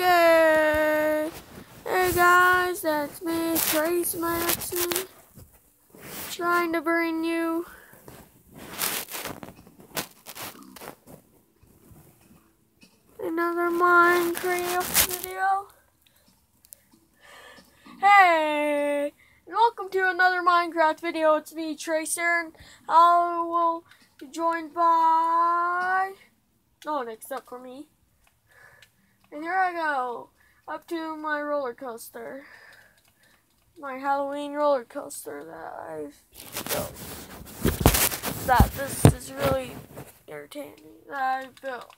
Okay. Hey guys, that's me, Trace Maxon. Trying to bring you another Minecraft video. Hey! Welcome to another Minecraft video. It's me, Tracer, and I will be joined by no one except for me. And here I go, up to my roller coaster. My Halloween roller coaster that I've built. That this is really entertaining that I built.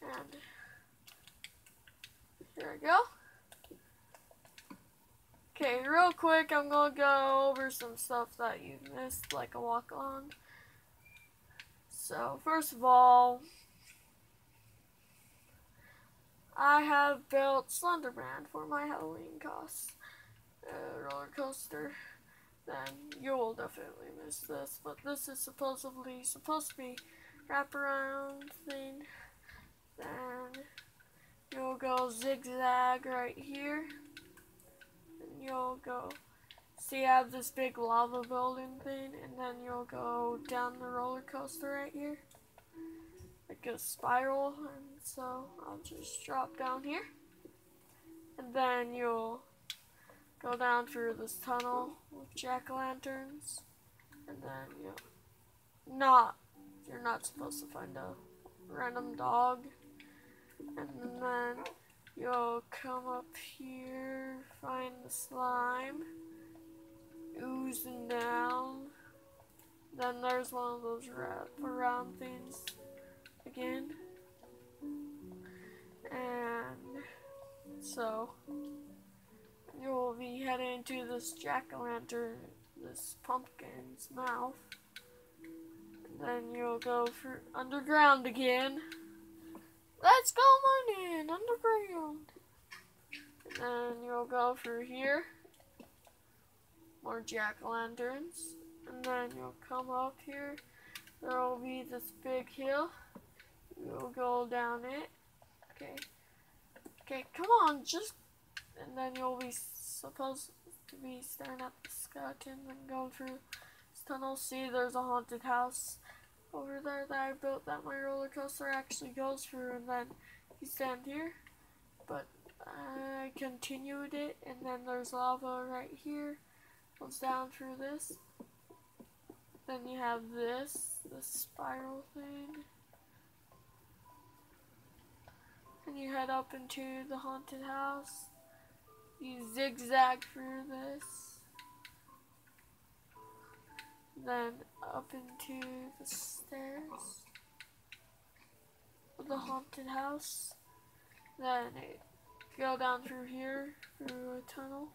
And here I go. Okay, real quick, I'm gonna go over some stuff that you missed, like a walk on. So, first of all, I have built Slenderman for my Halloween cost uh, roller coaster. Then you will definitely miss this, but this is supposedly supposed to be wraparound thing. Then you'll go zigzag right here, and you'll go. See, I have this big lava building thing, and then you'll go down the roller coaster right here like a spiral and so I'll just drop down here. And then you'll go down through this tunnel with jack-o'-lanterns. And then you'll not you're not supposed to find a random dog. And then you'll come up here find the slime oozing down. Then there's one of those wrap around things again. And so you'll be heading to this jack-o'-lantern, this pumpkin's mouth. And then you'll go for underground again. Let's go mining underground. And then you'll go through here. More jack-o'-lanterns. And then you'll come up here. There will be this big hill. We'll go down it. Okay. Okay, come on, just... And then you'll be supposed to be staring at the skeleton and going through this tunnel. See, there's a haunted house over there that I built that my roller coaster actually goes through. And then you stand here. But I continued it. And then there's lava right here. Goes down through this. Then you have this, the spiral thing. And you head up into the haunted house. You zigzag through this. Then up into the stairs of the haunted house. Then go down through here, through a tunnel.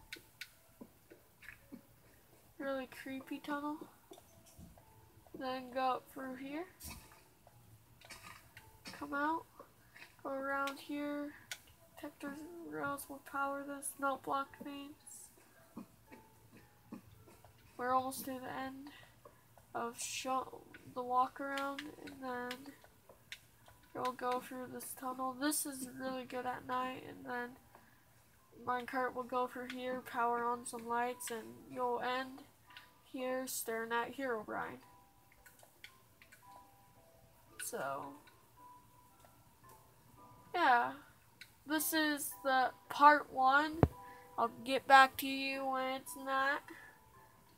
Really creepy tunnel. Then go up through here. Come out around here. Detectors and rails will power this note block things. We're almost to the end of the walk around and then you'll go through this tunnel. This is really good at night and then minecart will go through here, power on some lights and you'll end here staring at Herobrine. So yeah, this is the part one. I'll get back to you when it's not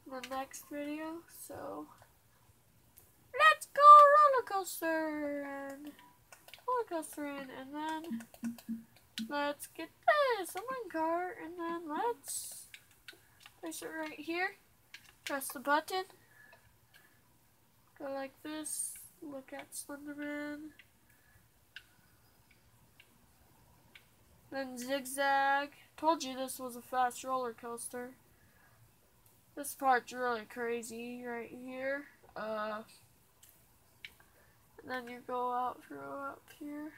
the next video. So let's go roller coaster and roller coaster in, and then let's get this a minecart, and then let's place it right here. Press the button. Go like this. Look at Slenderman. Then zigzag. Told you this was a fast roller coaster. This part's really crazy right here. Uh, and then you go out through up here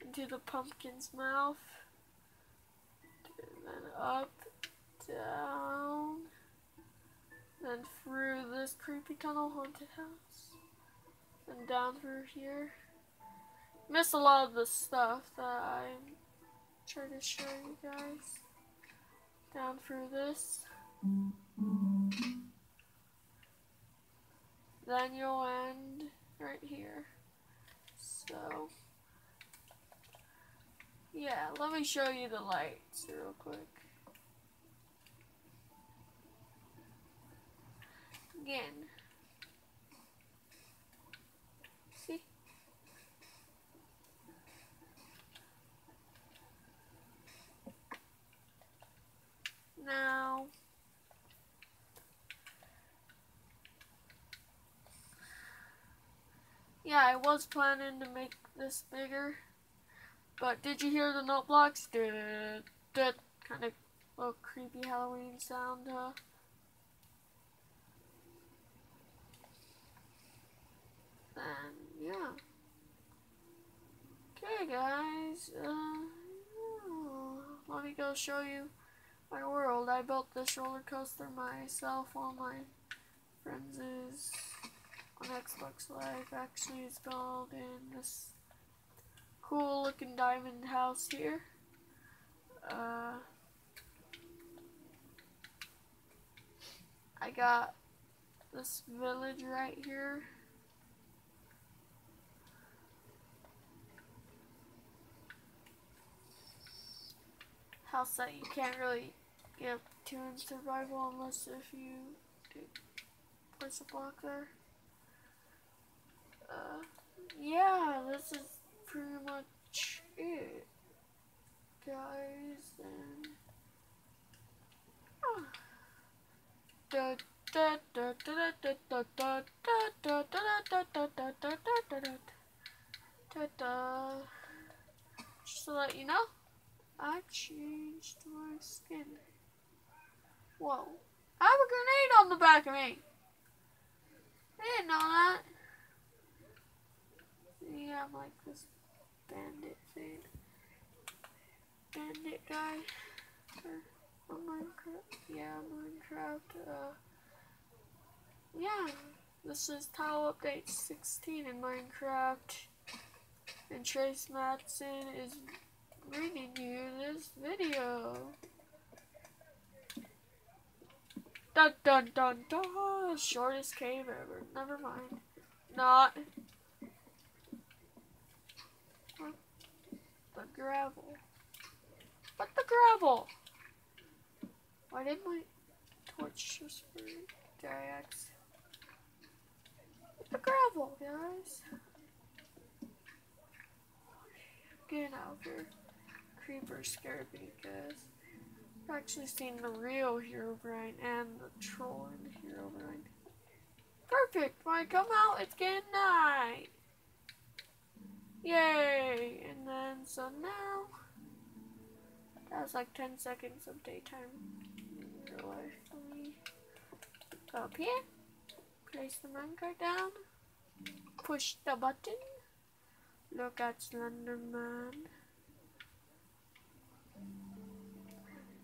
into the pumpkin's mouth. And then up, down, then through this creepy tunnel haunted house. And down through here. Miss a lot of the stuff that I try to show you guys down through this. Then you'll end right here. So, yeah, let me show you the lights real quick. Again. Now, yeah, I was planning to make this bigger, but did you hear the note blocks? Did that kind of little creepy Halloween sound, huh? Then, yeah. Okay, guys, uh, let me go show you my world. I built this roller coaster myself while my friends on Xbox Live. Actually, it's built in this cool looking diamond house here. Uh, I got this village right here. House that you can't really get to in survival unless if you do place a block there. Uh, yeah, this is pretty much it, guys. And oh. da da da da da da da da da da da da da da da da da da to let you know. I changed my skin. Whoa. I have a grenade on the back of me. I didn't know that. You have like this bandit thing. Bandit guy. Or, Minecraft. Yeah, Minecraft. Uh, yeah. This is Title Update 16 in Minecraft. And Trace Matson is bringing you this video. Dun dun dun dun! Shortest cave ever. Never mind. Not. The gravel. But the gravel! Why did my torch just burn? Diax. The gravel, guys. Get out of here creeper scared because I've actually seen the real Hero Herobrine and the troll in Herobrine. Perfect! When I come out, it's getting night! Yay! And then, so now, that was like 10 seconds of daytime in real life for me. Go up here, place the minecart down, push the button, look at Slenderman.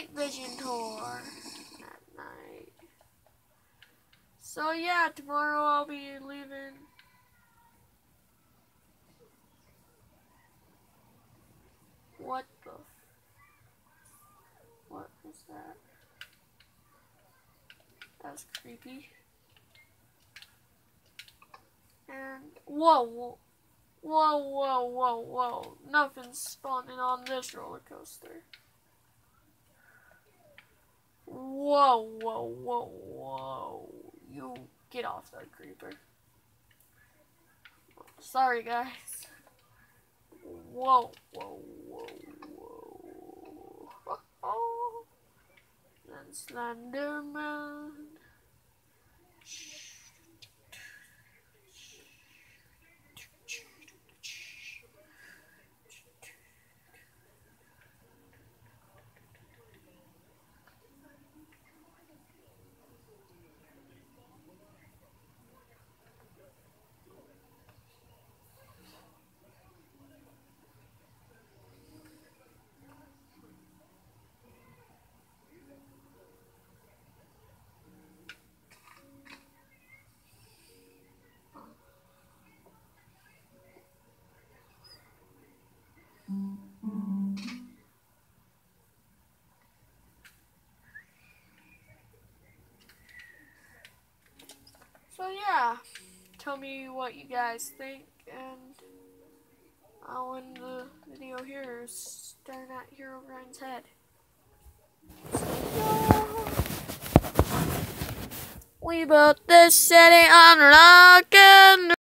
Night vision tour at night. So yeah, tomorrow I'll be leaving. What the? What is that? That's creepy. And whoa, whoa, whoa, whoa, whoa, whoa! Nothing's spawning on this roller coaster. Whoa, whoa, whoa, whoa. You get off that creeper. Sorry, guys. Whoa, whoa, whoa, whoa. Oh, that's Slenderman. Yeah, tell me what you guys think, and I'll end the video here, staring at Herobrine's head. We built this city on rock and